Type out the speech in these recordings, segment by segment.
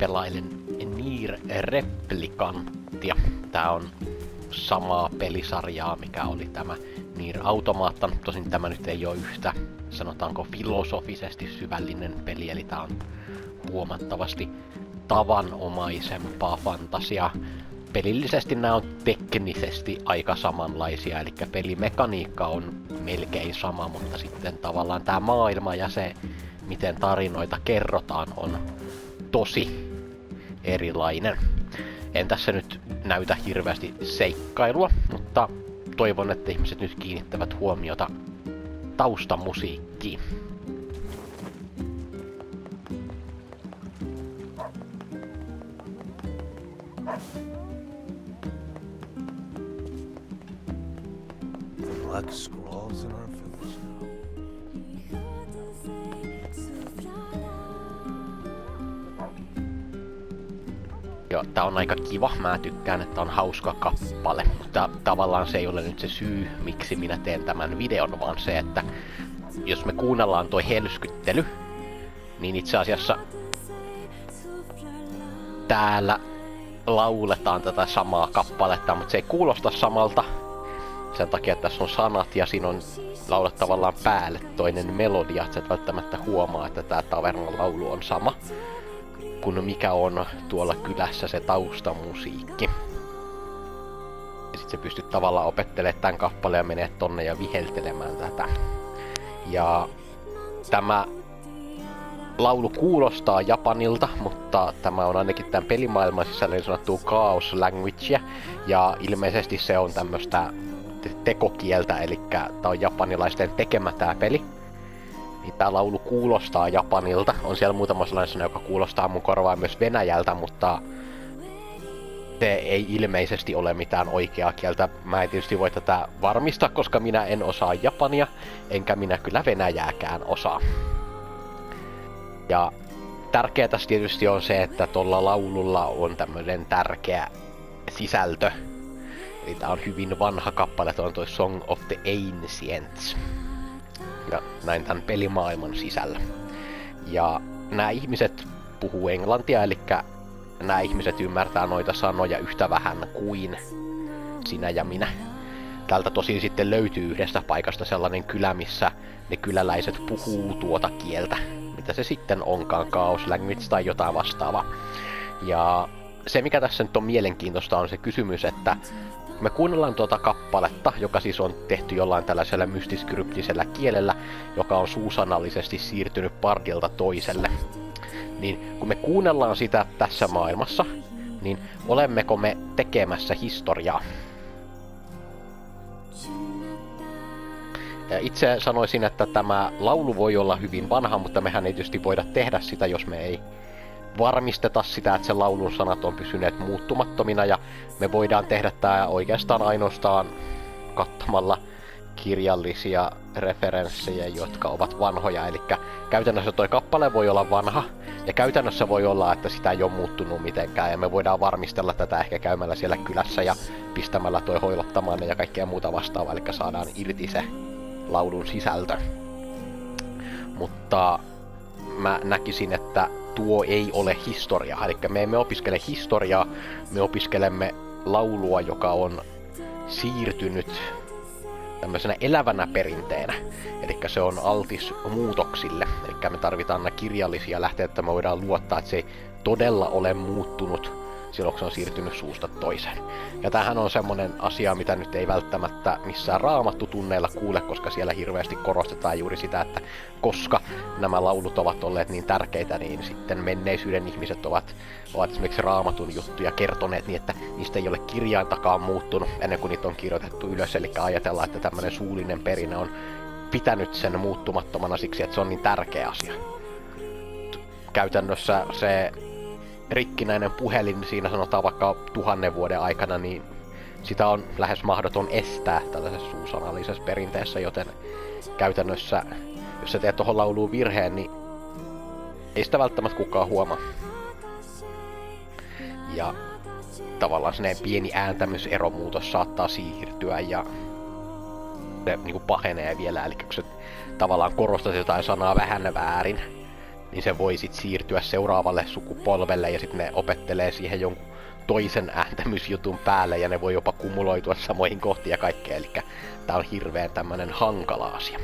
pelailen Nier Replicanttia. Tää on samaa pelisarjaa, mikä oli tämä Nier Automata. Tosin tämä nyt ei ole yhtä, sanotaanko filosofisesti syvällinen peli, eli tää on huomattavasti tavanomaisempaa fantasiaa. Pelillisesti nämä on teknisesti aika samanlaisia, eli pelimekaniikka on melkein sama, mutta sitten tavallaan tämä maailma ja se, miten tarinoita kerrotaan, on tosi erilainen. En tässä nyt näytä hirveästi seikkailua, mutta toivon, että ihmiset nyt kiinnittävät huomiota taustamusiikkiin. Black scrawls in our Tää on aika kiva. Mä tykkään, että on hauska kappale. Mutta tavallaan se ei ole nyt se syy, miksi minä teen tämän videon, vaan se, että jos me kuunnellaan toi helskyttely, niin itse asiassa täällä lauletaan tätä samaa kappaletta, mutta se ei kuulosta samalta sen takia, että tässä on sanat ja siinä on laulat tavallaan päälle toinen melodia, että sä et välttämättä huomaa, että tämä tavernan laulu on sama kuin mikä on tuolla kylässä se taustamusiikki. Ja sit sä pystyt tavallaan opettelemaan tämän kappaleen ja menee tonne ja viheltelemään tätä. Ja tämä laulu kuulostaa Japanilta, mutta tämä on ainakin tämän pelimaailman sisällä niin sanottu chaos language, ja ilmeisesti se on tämmöstä tekokieltä, eli tää on japanilaisten tekemä tää peli. Tää laulu kuulostaa Japanilta. On siellä muutama sellainen sana, joka kuulostaa mun korvaan myös Venäjältä, mutta se ei ilmeisesti ole mitään oikeaa kieltä. Mä en tietysti voi tätä varmistaa, koska minä en osaa Japania, enkä minä kyllä Venäjääkään osaa. Ja tärkeää tässä tietysti on se, että tuolla laululla on tämmöinen tärkeä sisältö. Eli tää on hyvin vanha kappale, on toi Song of the Ancients. Ja näin tämän pelimaailman sisällä. Ja nämä ihmiset puhuu englantia, eli nämä ihmiset ymmärtää noita sanoja yhtä vähän kuin sinä ja minä. Täältä tosin sitten löytyy yhdestä paikasta sellainen kylä, missä ne kyläläiset puhuu tuota kieltä. Mitä se sitten onkaan, chaos language tai jotain vastaavaa. Ja se mikä tässä nyt on mielenkiintoista on se kysymys, että me kuunnellaan tuota kappaletta, joka siis on tehty jollain tällaisella mystiskryptisellä kielellä, joka on suusanallisesti siirtynyt pardilta toiselle. Niin kun me kuunnellaan sitä tässä maailmassa, niin olemmeko me tekemässä historiaa? Itse sanoisin, että tämä laulu voi olla hyvin vanha, mutta mehän ei tietysti voida tehdä sitä, jos me ei varmisteta sitä, että se laulun sanat on pysyneet muuttumattomina ja me voidaan tehdä tämä oikeastaan ainoastaan kattamalla kirjallisia referenssejä, jotka ovat vanhoja. Eli käytännössä toi kappale voi olla vanha, ja käytännössä voi olla, että sitä ei ole muuttunut mitenkään, ja me voidaan varmistella tätä ehkä käymällä siellä kylässä ja pistämällä toi hoilottamaan ja kaikkea muuta vastaavaa, eli saadaan irti se laulun sisältö. Mutta mä näkisin, että tuo ei ole historia. Eli me emme opiskele historiaa, me opiskelemme laulua, joka on siirtynyt tämmöisenä elävänä perinteenä. Eli se on altis muutoksille. Eli me tarvitaan kirjallisia lähteitä, että me voidaan luottaa, että se ei todella ole muuttunut silloin, kun se on siirtynyt suusta toiseen. Ja tämähän on semmonen asia, mitä nyt ei välttämättä missään raamattu tunneilla kuule, koska siellä hirveästi korostetaan juuri sitä, että koska nämä laulut ovat olleet niin tärkeitä, niin sitten menneisyyden ihmiset ovat, ovat esimerkiksi raamatun juttuja kertoneet niin, että niistä ei ole kirjaintakaan muuttunut ennen kuin niitä on kirjoitettu ylös. Eli ajatellaan, että tämmöinen suullinen perinne on pitänyt sen muuttumattomana siksi, että se on niin tärkeä asia. Käytännössä se rikkinäinen puhelin siinä sanotaan vaikka tuhannen vuoden aikana, niin sitä on lähes mahdoton estää tällaisessa suusanallisessa perinteessä, joten käytännössä, jos sä teet tuohon lauluun virheen, niin ei sitä välttämättä kukaan huomaa. Ja tavallaan sinne pieni ääntämyseromuutos saattaa siirtyä ja se niin kuin pahenee vielä, eli kun sä tavallaan korostat jotain sanaa vähän väärin, niin se voi sitten siirtyä seuraavalle sukupolvelle ja sitten ne opettelee siihen jonkun toisen ääntämysjutun päälle ja ne voi jopa kumuloitua samoihin kohtiin ja kaikkea, eli tää on hirveän tämmönen hankala asia.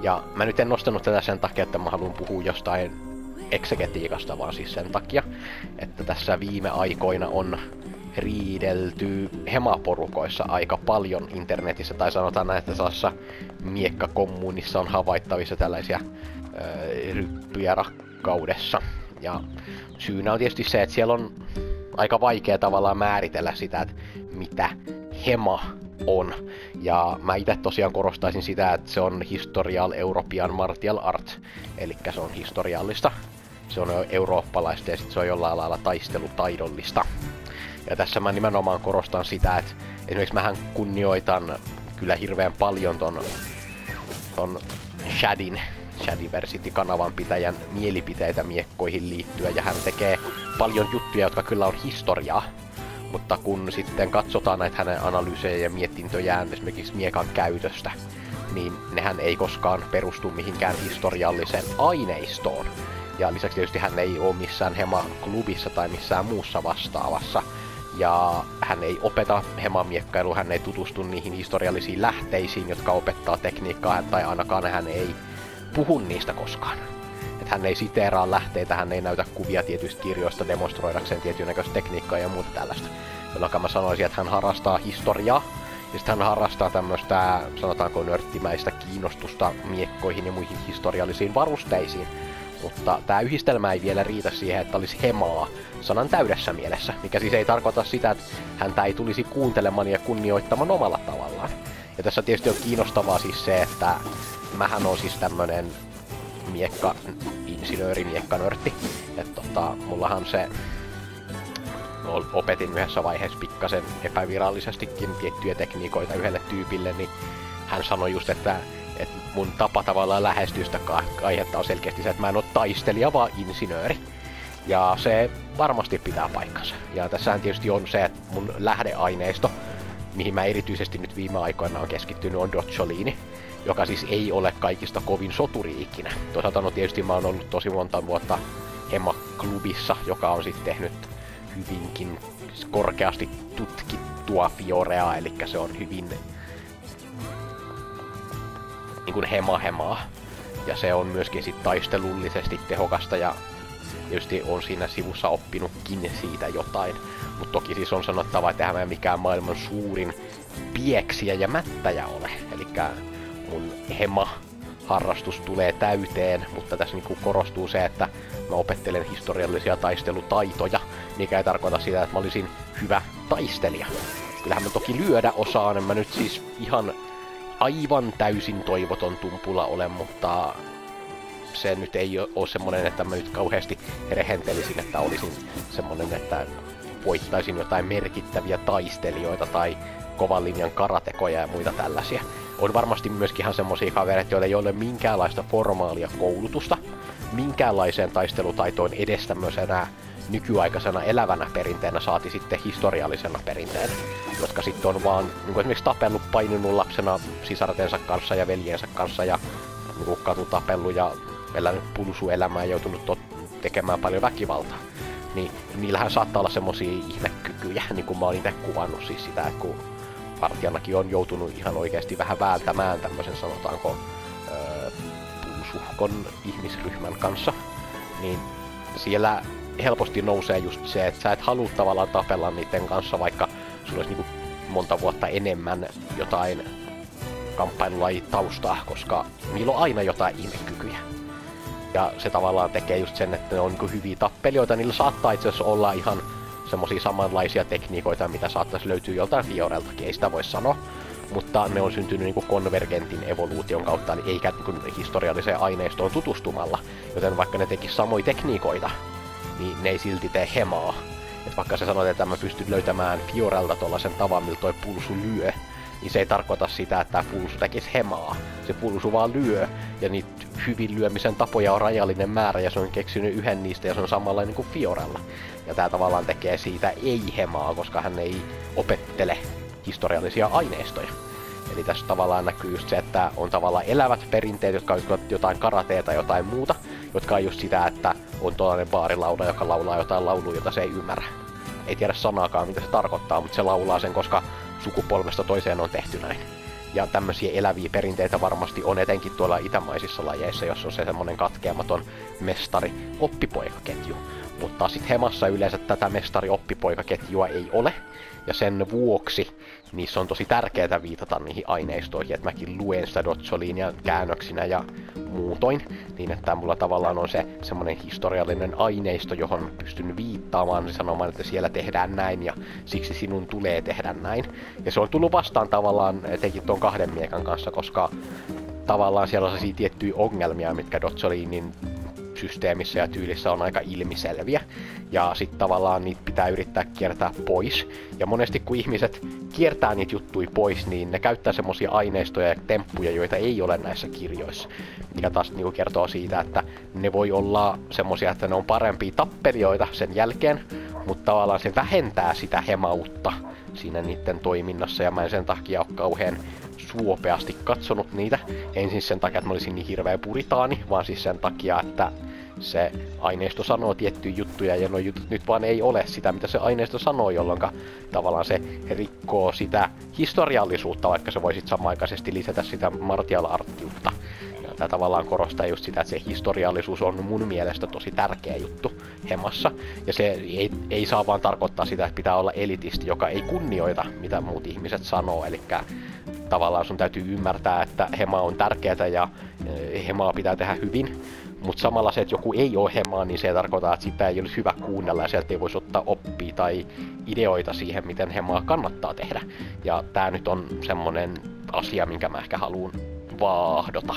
Ja mä nyt en nostanut tätä sen takia, että mä haluan puhua jostain eksegetiikasta, vaan siis sen takia, että tässä viime aikoina on riidelty hemaporukoissa aika paljon internetissä, tai sanotaan näin, että miekkakommunissa on havaittavissa tällaisia ryppyjä rakkaudessa. Ja syynä on tietysti se, että siellä on aika vaikea tavallaan määritellä sitä, että mitä hema on. Ja mä itse tosiaan korostaisin sitä, että se on historial European martial art, eli se on historiallista, se on eurooppalaista ja sit se on jollain lailla taistelutaidollista. Ja tässä mä nimenomaan korostan sitä, että esimerkiksi mähän kunnioitan kyllä hirveän paljon ton, ton Shadin, Shadiversity-kanavan pitäjän mielipiteitä miekkoihin liittyen, ja hän tekee paljon juttuja, jotka kyllä on historiaa. Mutta kun sitten katsotaan näitä hänen analyysejä ja mietintöjään esimerkiksi miekan käytöstä, niin nehän ei koskaan perustu mihinkään historialliseen aineistoon. Ja lisäksi tietysti hän ei ole missään Hema-klubissa tai missään muussa vastaavassa, ja hän ei opeta hemamiekkailu, hän ei tutustu niihin historiallisiin lähteisiin, jotka opettaa tekniikkaa, tai ainakaan hän ei puhu niistä koskaan. Että hän ei siteeraa lähteitä, hän ei näytä kuvia tietyistä kirjoista demonstroidakseen tietyn näköistä tekniikkaa ja muuta tällaista. Jolloin mä sanoisin, että hän harrastaa historiaa, ja sitten hän harrastaa tämmöistä, sanotaanko nörttimäistä kiinnostusta miekkoihin ja muihin historiallisiin varusteisiin, mutta tämä yhdistelmä ei vielä riitä siihen, että olisi hemaa sanan täydessä mielessä, mikä siis ei tarkoita sitä, että häntä ei tulisi kuuntelemaan ja kunnioittamaan omalla tavallaan. Ja tässä tietysti on kiinnostavaa siis se, että mähän on siis tämmönen miekka, insinööri, miekkanörtti. Että tota, mullahan se opetin yhdessä vaiheessa pikkasen epävirallisestikin tiettyjä tekniikoita yhdelle tyypille, niin hän sanoi just, että että mun tapa tavallaan lähestyä sitä aihetta on selkeästi se, että mä en ole taistelija, vaan insinööri. Ja se varmasti pitää paikkansa. Ja tässähän tietysti on se, että mun lähdeaineisto, mihin mä erityisesti nyt viime aikoina on keskittynyt, on Docciolini, joka siis ei ole kaikista kovin soturi ikinä. Toisaalta no tietysti mä oon ollut tosi monta vuotta Emma-klubissa, joka on sitten tehnyt hyvinkin korkeasti tutkittua Fiorea, eli se on hyvin niin kuin hema-hemaa. Ja se on myöskin sit taistelullisesti tehokasta ja tietysti on siinä sivussa oppinutkin siitä jotain. Mutta toki siis on sanottava, että eihän mikään maailman suurin pieksiä ja mättäjä ole. Eli mun hema harrastus tulee täyteen, mutta tässä niinku korostuu se, että mä opettelen historiallisia taistelutaitoja, mikä ei tarkoita sitä, että mä olisin hyvä taistelija. Kyllähän mä toki lyödä osaan, en mä nyt siis ihan aivan täysin toivoton tumpula ole, mutta se nyt ei ole semmonen, että mä nyt kauheasti rehentelisin, että olisin semmonen, että voittaisin jotain merkittäviä taistelijoita tai kovan linjan karatekoja ja muita tällaisia. On varmasti myöskin ihan semmosia kavereita, joilla ei ole minkäänlaista formaalia koulutusta, minkäänlaiseen taistelutaitoon edes tämmöisenä nykyaikaisena elävänä perinteenä saati sitten historiallisena perinteenä, jotka sitten on vaan niin kuin esimerkiksi tapellut paininut lapsena sisartensa kanssa ja veljensä kanssa ja niin kuin katutapellut ja elänyt pulsuelämää ja joutunut tot- tekemään paljon väkivaltaa. Niin niillähän saattaa olla semmosia ihmekykyjä, niin kuin mä oon itse kuvannut siis sitä, että kun partijanakin on joutunut ihan oikeasti vähän vältämään tämmöisen sanotaanko öö, pulsuhkon ihmisryhmän kanssa, niin siellä helposti nousee just se, että sä et halua tavallaan tapella niiden kanssa, vaikka sulla olisi niinku monta vuotta enemmän jotain kamppailulaji-taustaa, koska niillä on aina jotain ihmekykyjä. Ja se tavallaan tekee just sen, että ne on niinku hyviä tappelijoita. Niillä saattaa itse asiassa olla ihan semmosia samanlaisia tekniikoita, mitä saattaisi löytyä joltain Fioreltakin, ei sitä voi sanoa. Mutta ne on syntynyt niinku konvergentin evoluution kautta, eli eikä niinku historialliseen aineistoon tutustumalla. Joten vaikka ne tekis samoja tekniikoita, niin ne ei silti tee hemaa. Et vaikka sä sanoit, että mä pystyn löytämään Fiorelta tuollaisen tavan, millä toi pulsu lyö, niin se ei tarkoita sitä, että pulsu tekisi hemaa. Se pulsu vaan lyö, ja niitä hyvin lyömisen tapoja on rajallinen määrä, ja se on keksinyt yhden niistä, ja se on samanlainen kuin Fiorella. Ja tämä tavallaan tekee siitä ei-hemaa, koska hän ei opettele historiallisia aineistoja. Eli tässä tavallaan näkyy just se, että on tavallaan elävät perinteet, jotka ovat jotain karateeta tai jotain muuta, jotka on just sitä, että on tuollainen baarilaula, joka laulaa jotain lauluja, jota se ei ymmärrä. Ei tiedä sanaakaan, mitä se tarkoittaa, mutta se laulaa sen, koska sukupolvesta toiseen on tehty näin. Ja tämmöisiä eläviä perinteitä varmasti on etenkin tuolla itämaisissa lajeissa, jos on se semmonen katkeamaton mestari oppipoikaketju. Mutta sitten Hemassa yleensä tätä mestari-oppipoikaketjua ei ole, ja sen vuoksi niissä on tosi tärkeää viitata niihin aineistoihin, että mäkin luen sitä ja käännöksinä ja muutoin, niin että mulla tavallaan on se semmoinen historiallinen aineisto, johon pystyn viittaamaan ja sanomaan, että siellä tehdään näin ja siksi sinun tulee tehdä näin. Ja se on tullut vastaan tavallaan etenkin tuon kahden miekan kanssa, koska tavallaan siellä on sellaisia tiettyjä ongelmia, mitkä Dotsolinin systeemissä ja tyylissä on aika ilmiselviä. Ja sitten tavallaan niitä pitää yrittää kiertää pois. Ja monesti kun ihmiset kiertää niitä juttuja pois, niin ne käyttää semmosia aineistoja ja temppuja, joita ei ole näissä kirjoissa. Mikä taas niinku kertoo siitä, että ne voi olla semmosia, että ne on parempia tappelijoita sen jälkeen, mutta tavallaan se vähentää sitä hemautta siinä niiden toiminnassa, ja mä en sen takia ole kauhean suopeasti katsonut niitä. Ensin sen takia, että mä olisin niin hirveä puritaani, vaan siis sen takia, että se aineisto sanoo tiettyjä juttuja ja nuo jutut nyt vaan ei ole sitä, mitä se aineisto sanoo, jolloin tavallaan se rikkoo sitä historiallisuutta, vaikka se voisit samaaikaisesti lisätä sitä martial artiutta. Tämä tavallaan korostaa just sitä, että se historiallisuus on mun mielestä tosi tärkeä juttu hemassa. Ja se ei, ei saa vaan tarkoittaa sitä, että pitää olla elitisti, joka ei kunnioita, mitä muut ihmiset sanoo. Eli tavallaan sun täytyy ymmärtää, että hema on tärkeää ja eh, hemaa pitää tehdä hyvin, mutta samalla se, että joku ei ole hemaa, niin se tarkoittaa, että sitä ei olisi hyvä kuunnella ja sieltä ei voisi ottaa oppia tai ideoita siihen, miten hemaa kannattaa tehdä. Ja tämä nyt on semmonen asia, minkä mä ehkä haluan vaahdota